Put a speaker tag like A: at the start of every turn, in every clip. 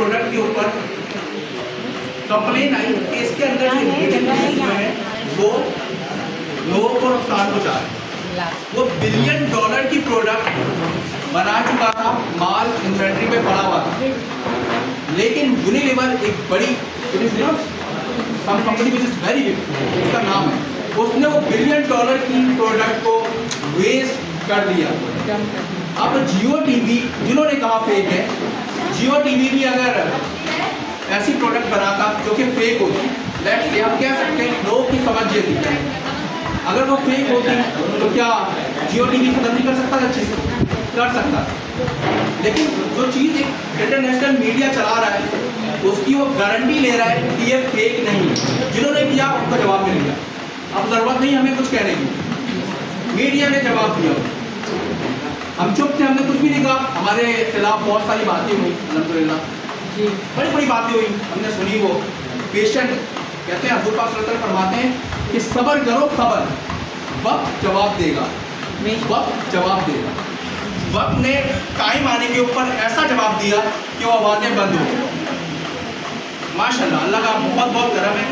A: Product के ऊपर complain आई कि इसके अंदर जो इंग्रेडिएंट हैं वो लोगों को नुकसान पहुँचा रहे वो बिलियन डॉलर की प्रोडक्ट बना चुका था माल इन्वेंट्री पे पड़ा हुआ था। लेकिन यूनिलीवर एक बड़ी some company which is very big उसका नाम है। उसने वो बिलियन डॉलर की प्रोडक्ट को वेस्ट कर दिया। अब जियो टीवी जिन्होंने कहा फेक है जियो टीवी भी अगर ऐसी प्रोडक्ट बनाता जो कि फेक होती लेट्स आप कह सकते हैं, लोगों की समझ ये थी अगर वो फेक होती तो क्या जियो टीवी खत्म नहीं कर सकता अच्छे से कर सकता लेकिन जो चीज़ एक इंटरनेशनल मीडिया चला रहा है, उसकी वो गारंटी ले रहा है कि ये फेक नहीं है। जिन्होंने किया, उनको जवाब मिल गया अब ज़रूरत नहीं हमें कुछ कहने की। मीडिया ने जवाब दिया। हम चुप थे हमने कुछ भी नहीं कहा। हमारे खिलाफ बहुत सारी बातें हुई अलहमदिल्ला बड़ी बड़ी बातें हुई हमने सुनी वो। पेशेंट कहते हैं हजूर पाक फरमाते हैं कि सबर करो खबर वक्त जवाब देगा। वक्त जवाब देगा। वक्त ने टाइम आने के ऊपर ऐसा जवाब दिया कि वो आवाज़ें बंद हो गई। माशाल्लाह अल्लाह का बहुत बहुत गर्म है।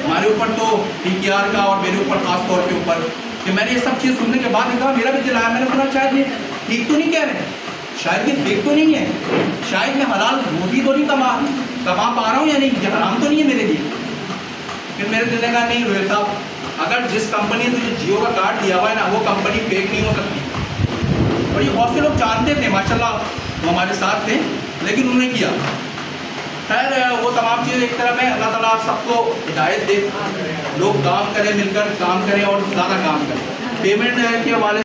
A: हमारे ऊपर तो डी का और मेरे ऊपर ख़ास तौर के ऊपर कि मैंने ये सब चीज़ सुनने के बाद कहा मेरा भी दिल आया मैंने सुना शायद ये ठीक तो नहीं कह रहे? शायद ये फेक तो नहीं है। शायद मैं हलाल रोटी तो नहीं कमा कमा पा रहा हूँ या नहीं? ये हराम तो नहीं है मेरे लिए। फिर मेरे दिल ने कहा, नहीं रोहित साहब, अगर जिस कंपनी ने तुझे जियो का कार्ड दिया हुआ है ना, वो कंपनी फेक नहीं हो सकती। और ये बहुत से लोग जानते थे माशाल्लाह, वो हमारे साथ थे, लेकिन उन्होंने किया। खैर, वो तमाम चीज़ें एक तरफ़ है अल्लाह ताला सबको हिदायत दे। लोग काम करें, मिलकर काम करें और ज़्यादा काम करें। पेमेंट के हवाले